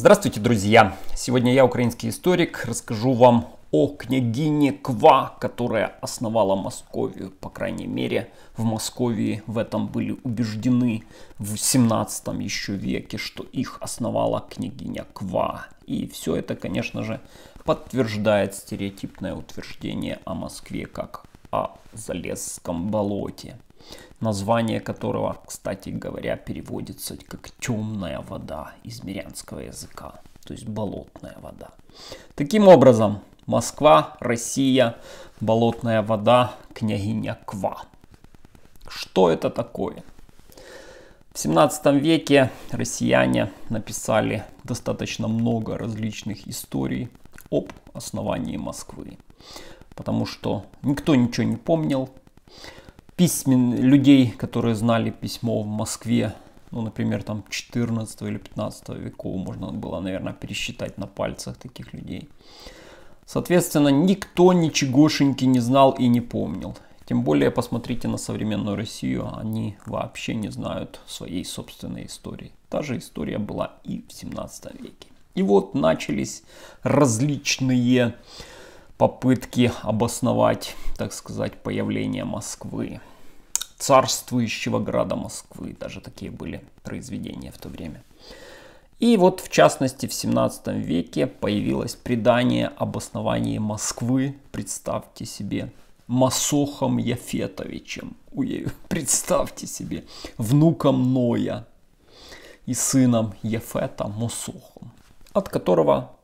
Здравствуйте, друзья! Сегодня я, украинский историк, расскажу вам о княгине Ква, которая основала Московию. По крайней мере, в Москве в этом были убеждены в 17 еще веке, что их основала княгиня Ква. И все это, конечно же, подтверждает стереотипное утверждение о Москве как о Залесском болоте название которого, кстати говоря, переводится как темная вода из мирянского языка, то есть болотная вода. Таким образом, Москва, Россия, болотная вода, княгиня Ква. Что это такое? В 17 веке россияне написали достаточно много различных историй об основании Москвы. Потому что никто ничего не помнил, письмен людей, которые знали письмо в Москве, ну, например, там 14 или 15 веков, можно было, наверное, пересчитать на пальцах таких людей. Соответственно, никто ничегошеньки не знал и не помнил. Тем более, посмотрите на современную Россию, они вообще не знают своей собственной истории. Та же история была и в 17 веке. И вот начались различные попытки обосновать, так сказать, появление Москвы царствующего града Москвы. Даже такие были произведения в то время. И вот в частности в 17 веке появилось предание об основании Москвы, представьте себе, Масохом Яфетовичем. Ой, представьте себе, внуком Ноя и сыном Яфета Мосохом, от которого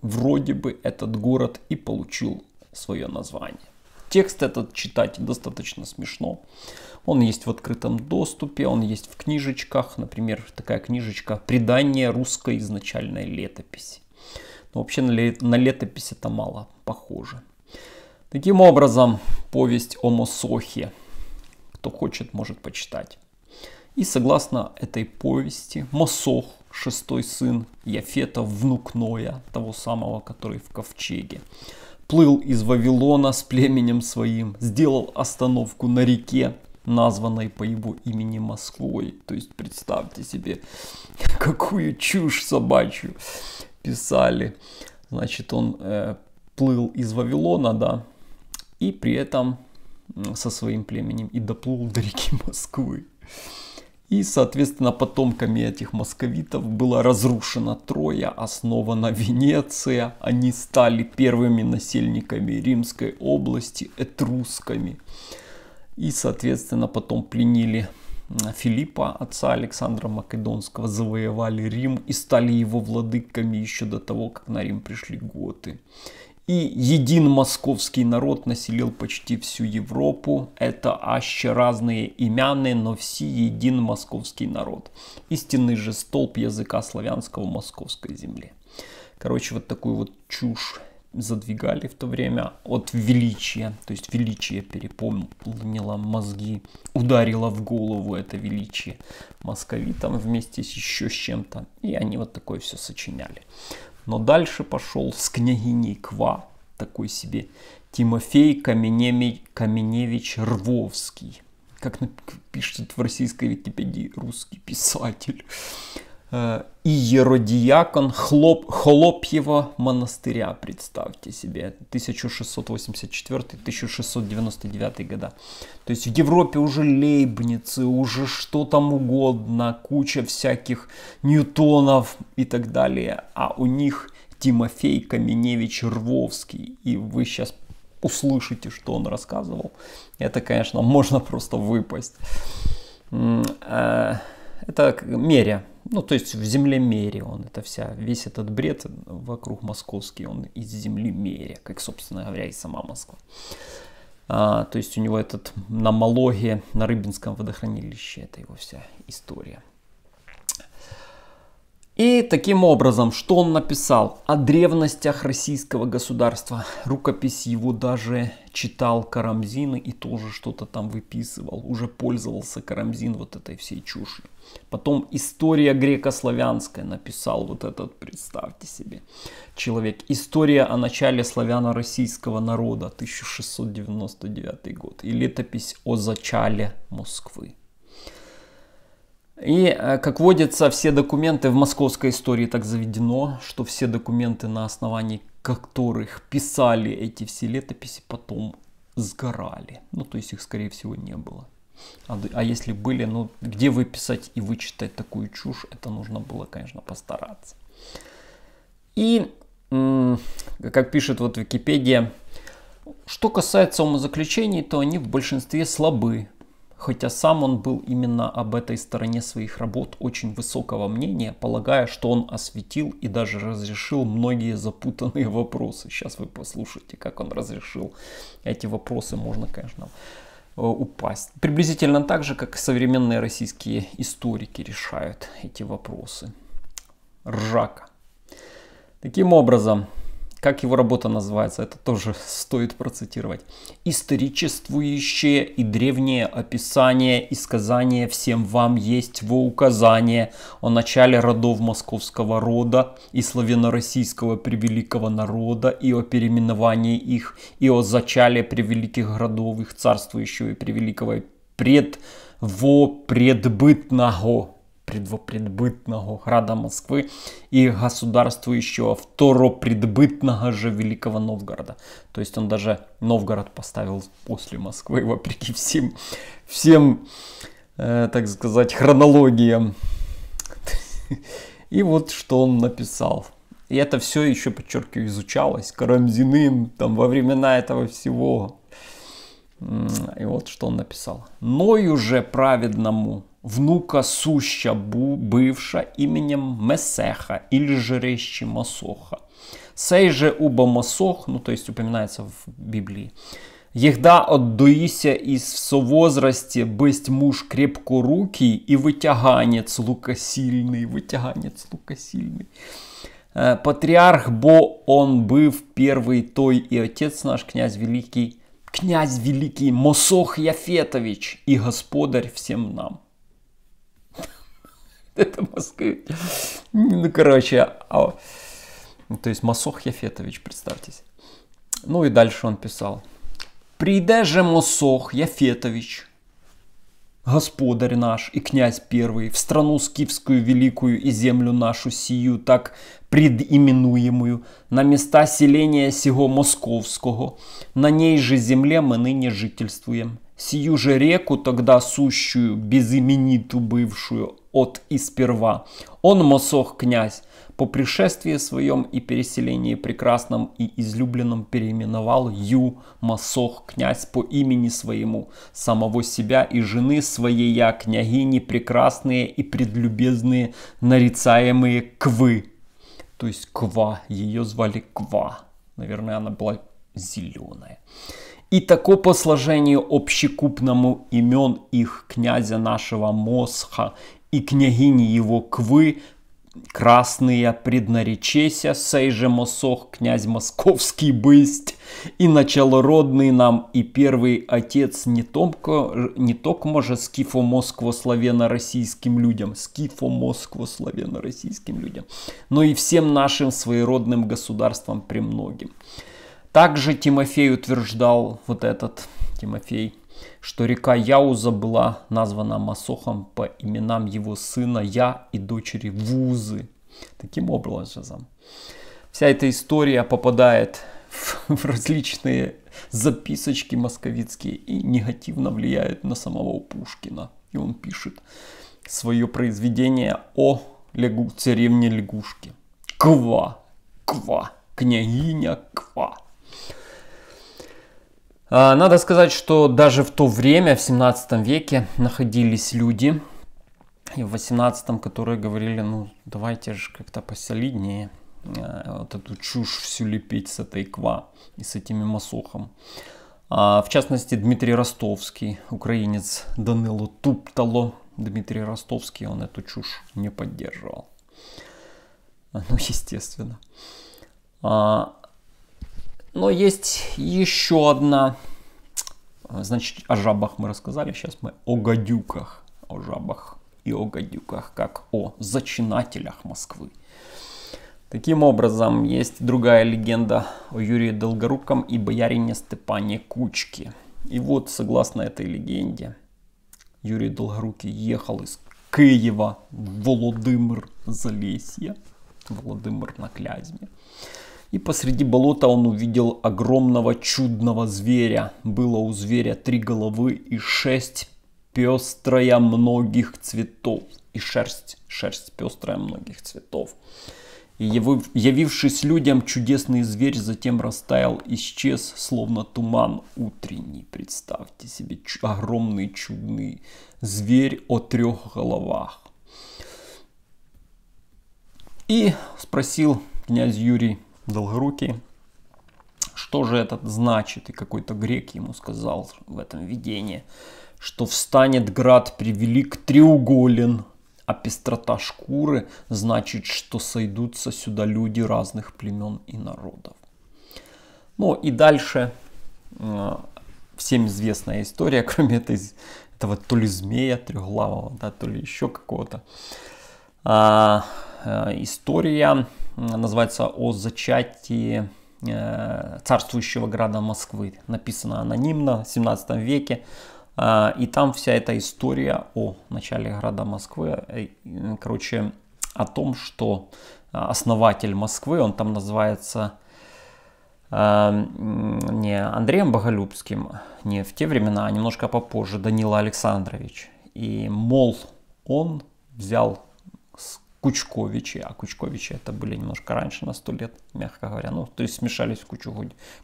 вроде бы этот город и получил свое название. Текст этот читать достаточно смешно. Он есть в открытом доступе, он есть в книжечках. Например, такая книжечка «Предание русской изначальной летописи». Но вообще на летопись это мало похоже. Таким образом, повесть о Мосохе, кто хочет, может почитать. И согласно этой повести, Мосох, шестой сын Яфета, внук Ноя, того самого, который в ковчеге, плыл из Вавилона с племенем своим, сделал остановку на реке названной по его имени Москвой. То есть представьте себе, какую чушь собачью писали. Значит, он э, плыл из Вавилона, да, и при этом со своим племенем и доплыл до реки Москвы. И, соответственно, потомками этих московитов была разрушена Троя, основана Венеция. Они стали первыми насельниками Римской области, этрусками. И, соответственно, потом пленили Филиппа, отца Александра Македонского, завоевали Рим и стали его владыками еще до того, как на Рим пришли готы. И един московский народ населил почти всю Европу. Это аще разные имяны, но все един московский народ. Истинный же столб языка славянского московской земли. Короче, вот такую вот чушь задвигали в то время от величия. То есть величие переполнило мозги, ударило в голову это величие московитам вместе с еще с чем-то. И они вот такое все сочиняли. Но дальше пошел с княгиней Ква, такой себе Тимофей Каменевич, Рвовский. Как пишет в российской Википедии русский писатель. Э, и еродиакон Хлоп, Холопьего монастыря, представьте себе, 1684-1699 года. То есть в Европе уже лейбницы, уже что там угодно, куча всяких ньютонов и так далее, а у них Тимофей Каменевич Рвовский, и вы сейчас услышите, что он рассказывал. Это, конечно, можно просто выпасть. Э, это меря ну, то есть в землемере он, это вся, весь этот бред вокруг московский, он из землемерия, как, собственно говоря, и сама Москва. А, то есть у него этот на Малоге, на Рыбинском водохранилище, это его вся история. И таким образом, что он написал о древностях российского государства? Рукопись его даже читал Карамзин и тоже что-то там выписывал. Уже пользовался Карамзин вот этой всей чушью. Потом история греко-славянская написал вот этот, представьте себе, человек. История о начале славяно-российского народа, 1699 год. И летопись о зачале Москвы. И, э, как водится, все документы в московской истории так заведено, что все документы, на основании которых писали эти все летописи, потом сгорали. Ну, то есть их, скорее всего, не было. А, а если были, ну, где выписать и вычитать такую чушь, это нужно было, конечно, постараться. И, как пишет вот Википедия, что касается умозаключений, то они в большинстве слабы, хотя сам он был именно об этой стороне своих работ очень высокого мнения, полагая, что он осветил и даже разрешил многие запутанные вопросы. Сейчас вы послушайте, как он разрешил эти вопросы, можно, конечно, э, упасть. Приблизительно так же, как современные российские историки решают эти вопросы. Ржака. Таким образом, как его работа называется, это тоже стоит процитировать. «Историчествующее и древнее описание и сказание всем вам есть во указание о начале родов московского рода и славяно-российского превеликого народа и о переименовании их и о зачале превеликих городов их царствующего и превеликого пред во предбытного предвопредбытного града Москвы и государствующего второпредбытного же Великого Новгорода. То есть он даже Новгород поставил после Москвы, вопреки всем, всем э, так сказать, хронологиям. И вот что он написал. И это все еще, подчеркиваю, изучалось Карамзиным там во времена этого всего. И вот что он написал. «Ною же праведному внука суща бывша именем Месеха или же резче Масоха. Сей же уба Масох, ну то есть упоминается в Библии, Егда отдоися із в совозрасті бысть муж крепкорукий и вытяганец лукосильный, вытяганец лукосильный. Э, патриарх, бо он быв первый той и отец наш, князь великий, князь великий Мосох Яфетович и господарь всем нам. Это Москвы. Ну, короче, а... то есть Масох Яфетович, представьтесь. Ну и дальше он писал. «Приде же Мосох Яфетович, Господарь наш и князь первый, в страну скифскую великую и землю нашу сию, так предименуемую, на места селения сего московского, на ней же земле мы ныне жительствуем. Сию же реку тогда сущую, безимениту бывшую, от и сперва. Он Мосох князь, по пришествии своем и переселении прекрасном и излюбленном переименовал Ю Масох князь по имени своему, самого себя и жены своей я княгини прекрасные и предлюбезные, нарицаемые Квы. То есть Ква, ее звали Ква. Наверное, она была зеленая. И тако по сложению общекупному имен их князя нашего Мосха и княгини его Квы красные преднаречеся, сей же Мосох, князь московский бысть, и началородный нам и первый отец не только, не только может скифо Москво славяно-российским людям, скифо Москво славяно-российским людям, но и всем нашим своеродным государствам премногим. Также Тимофей утверждал, вот этот Тимофей, что река Яуза была названа Масохом по именам его сына Я и дочери Вузы. Таким образом, вся эта история попадает в различные записочки московицкие и негативно влияет на самого Пушкина. И он пишет свое произведение о лягу, царевне лягушке. Ква, ква, княгиня Ква. А, надо сказать, что даже в то время, в 17 веке, находились люди, и в 18 которые говорили, ну давайте же как-то посолиднее а, вот эту чушь всю лепить с этой ква и с этими масухом. А, в частности, Дмитрий Ростовский, украинец Данило Туптало. Дмитрий Ростовский, он эту чушь не поддерживал. Ну, естественно. Но есть еще одна. Значит, о жабах мы рассказали. Сейчас мы о гадюках. О жабах и о гадюках, как о зачинателях Москвы. Таким образом, есть другая легенда о Юрии Долгоруком и боярине Степане Кучке. И вот, согласно этой легенде, Юрий Долгорукий ехал из Киева, Володимир Залесье, Володимир на Клязьме. И посреди болота он увидел огромного чудного зверя. Было у зверя три головы и шесть пестрая многих цветов. И шерсть, шерсть пестрая многих цветов. И явившись людям, чудесный зверь затем растаял, исчез, словно туман утренний. Представьте себе огромный чудный зверь о трех головах. И спросил князь Юрий Долгорукий, что же это значит? И какой-то грек ему сказал в этом видении, что встанет град превелик треуголен, а пестрота шкуры значит, что сойдутся сюда люди разных племен и народов. Ну и дальше э, всем известная история, кроме этой, этого то ли змея трехглавого, да, то ли еще какого-то. А, а, история называется «О зачатии э, царствующего града Москвы». Написана анонимно в 17 веке. А, и там вся эта история о начале города Москвы, э, короче, о том, что основатель Москвы, он там называется э, не Андреем Боголюбским, не в те времена, а немножко попозже, Данила Александрович. И, мол, он взял Кучковичи, а Кучковичи это были немножко раньше, на сто лет, мягко говоря. Ну, то есть смешались в кучу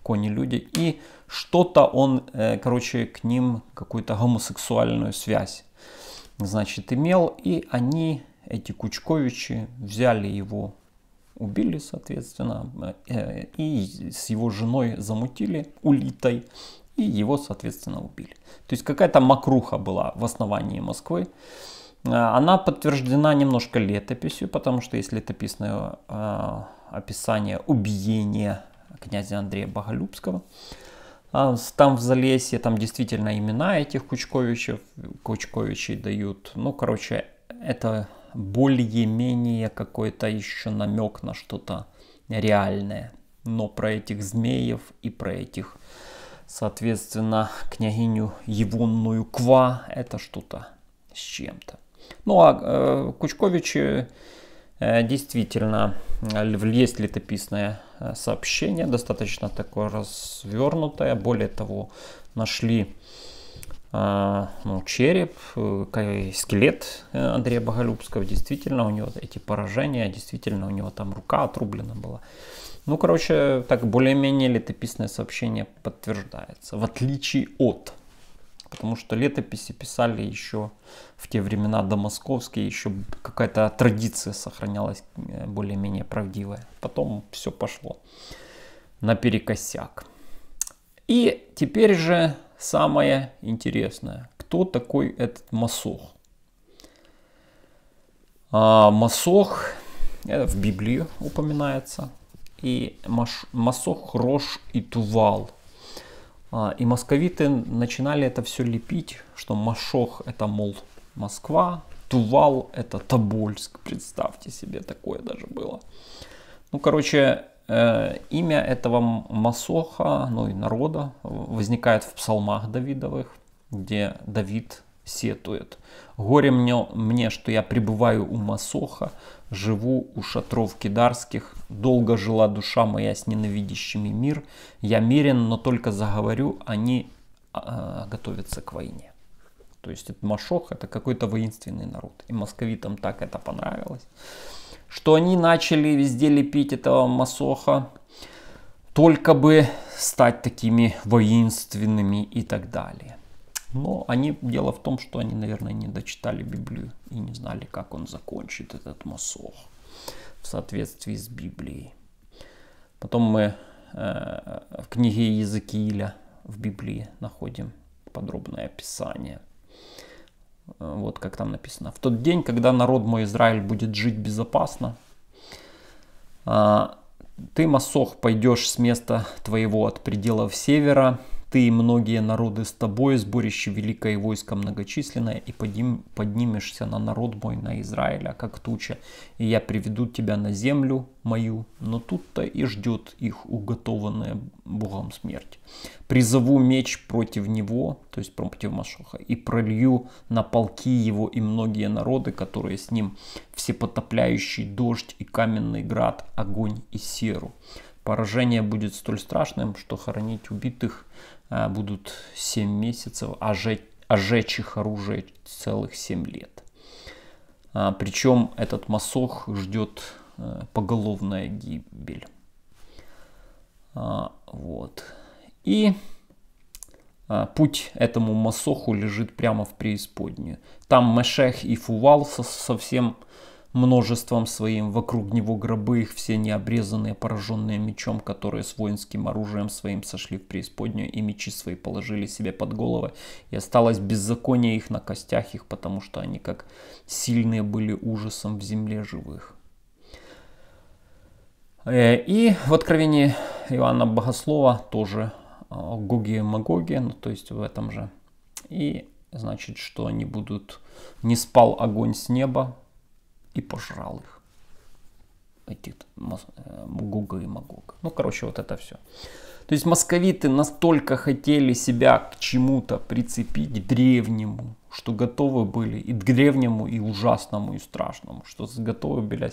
кони-люди. И что-то он, э, короче, к ним какую-то гомосексуальную связь, значит, имел. И они, эти Кучковичи, взяли его, убили, соответственно, э, и с его женой замутили улитой. И его, соответственно, убили. То есть какая-то макруха была в основании Москвы. Э, она подтверждена немножко летописью, потому что есть летописное э, описание убиения князя Андрея Боголюбского. А там в Залесье, там действительно имена этих Кучковичев, Кучковичей дают. Ну, короче, это более-менее какой-то еще намек на что-то реальное. Но про этих змеев и про этих, соответственно, княгиню Евонную Ква, это что-то с чем-то. Ну а э, Кучковичи э, действительно есть летописное э, сообщение, достаточно такое развернутое. Более того, нашли ну, череп, скелет Андрея Боголюбского. Действительно, у него эти поражения, действительно, у него там рука отрублена была. Ну, короче, так более-менее летописное сообщение подтверждается. В отличие от Потому что летописи писали еще в те времена домосковские, еще какая-то традиция сохранялась э, более-менее правдивая. Потом все пошло наперекосяк. И теперь же самое интересное. Кто такой этот Масох? А, Масох это в Библии упоминается. И Масох, Рош и Тувал – и московиты начинали это все лепить, что Машох это, мол, Москва, Тувал это Тобольск, представьте себе, такое даже было. Ну, короче, э, имя этого Масоха, ну и народа, возникает в псалмах Давидовых, где Давид сетует. Горе мне, мне, что я пребываю у Масоха, живу у шатров кидарских, долго жила душа моя с ненавидящими мир, я мирен, но только заговорю, они э, готовятся к войне. То есть это Машох это какой-то воинственный народ. И московитам так это понравилось, что они начали везде лепить этого Масоха, только бы стать такими воинственными и так далее. Но они, дело в том, что они, наверное, не дочитали Библию и не знали, как он закончит этот Масох в соответствии с Библией. Потом мы э, в книге Иезекииля в Библии находим подробное описание. Вот как там написано. В тот день, когда народ мой Израиль будет жить безопасно, э, ты, Масох, пойдешь с места твоего от пределов севера, ты и многие народы с тобой, сборище великое войско многочисленное, и подним, поднимешься на народ мой, на Израиля, как туча, и я приведу тебя на землю мою, но тут-то и ждет их уготованная Богом смерть. Призову меч против него, то есть против Машоха, и пролью на полки его и многие народы, которые с ним, всепотопляющий дождь и каменный град, огонь и серу. Поражение будет столь страшным, что хоронить убитых а, будут 7 месяцев, а, жечь, а жечь их оружие целых 7 лет. А, причем этот масох ждет а, поголовная гибель. А, вот. И а, путь этому масоху лежит прямо в преисподнюю. Там Мешех и Фувал со, совсем множеством своим, вокруг него гробы их все необрезанные, пораженные мечом, которые с воинским оружием своим сошли в преисподнюю, и мечи свои положили себе под головы, и осталось беззаконие их на костях их, потому что они как сильные были ужасом в земле живых. Э, и в Откровении Иоанна Богослова тоже о Гоге и Магоге, ну, то есть в этом же. И значит, что они будут, не спал огонь с неба, и пожрал их. Эти э, Гуга и Магога. Ну, короче, вот это все. То есть московиты настолько хотели себя к чему-то прицепить древнему, что готовы были и к древнему, и ужасному, и страшному, что готовы были,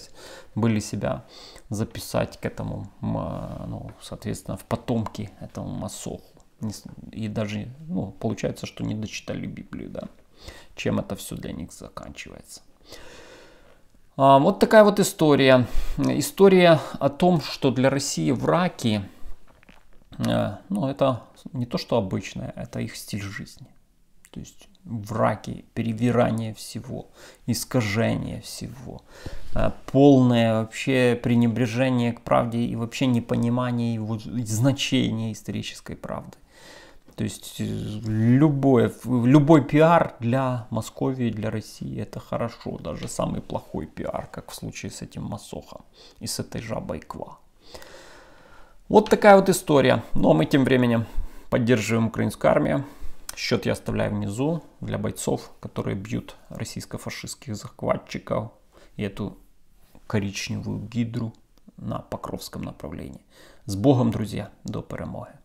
были себя записать к этому, ну, соответственно, в потомки этому Масоху. И даже, ну, получается, что не дочитали Библию, да, чем это все для них заканчивается. А, вот такая вот история. История о том, что для России враки, э, ну это не то, что обычное, это их стиль жизни. То есть враки, перевирание всего, искажение всего, э, полное вообще пренебрежение к правде и вообще непонимание его значения исторической правды. То есть э, любой, любой пиар для Московии, для России это хорошо. Даже самый плохой пиар, как в случае с этим Масохом и с этой жабой Ква. Вот такая вот история. Но мы тем временем поддерживаем украинскую армию. Счет я оставляю внизу для бойцов, которые бьют российско-фашистских захватчиков и эту коричневую гидру на Покровском направлении. С Богом, друзья, до перемоги.